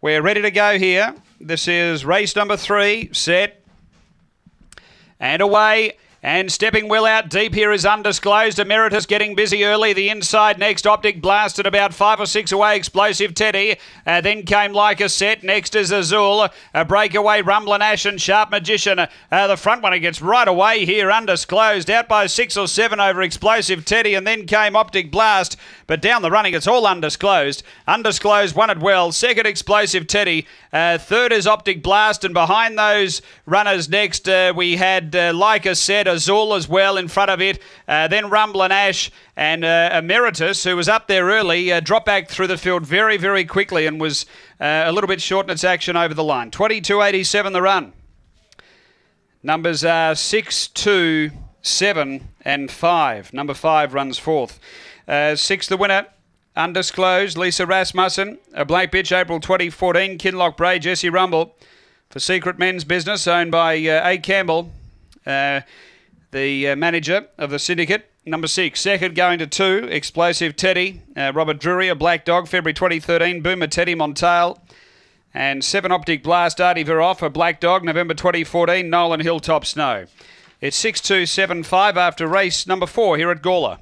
We're ready to go here. This is race number three. Set. And away. And stepping well out deep here is undisclosed. Emeritus getting busy early. The inside next, Optic blasted about five or six away. Explosive Teddy. Uh, then came like a set. Next is Azul. A breakaway, Rumbling Ash and Sharp Magician. Uh, the front one, gets right away here, undisclosed. Out by six or seven over Explosive Teddy. And then came Optic Blast. But down the running, it's all undisclosed. Undisclosed won it well. Second, Explosive Teddy. Uh, third is Optic Blast. And behind those runners next, uh, we had uh, like a set. Azul as well in front of it. Uh, then Rumblin' Ash and uh, Emeritus, who was up there early, uh, dropped back through the field very, very quickly and was uh, a little bit short in its action over the line. 22.87 the run. Numbers are 6, 2, 7, and 5. Number 5 runs fourth. Uh, 6 the winner. Undisclosed, Lisa Rasmussen. A blank bitch, April 2014. Kinloch Brae, Jesse Rumble. For Secret Men's Business, owned by uh, A. Campbell. Uh, the uh, manager of the syndicate. Number six, second going to two, Explosive Teddy, uh, Robert Drury, a black dog, February 2013, Boomer Teddy Montail, and seven Optic Blast, Artie Veroff, a black dog, November 2014, Nolan Hilltop Snow. It's 6275 after race number four here at Gawler.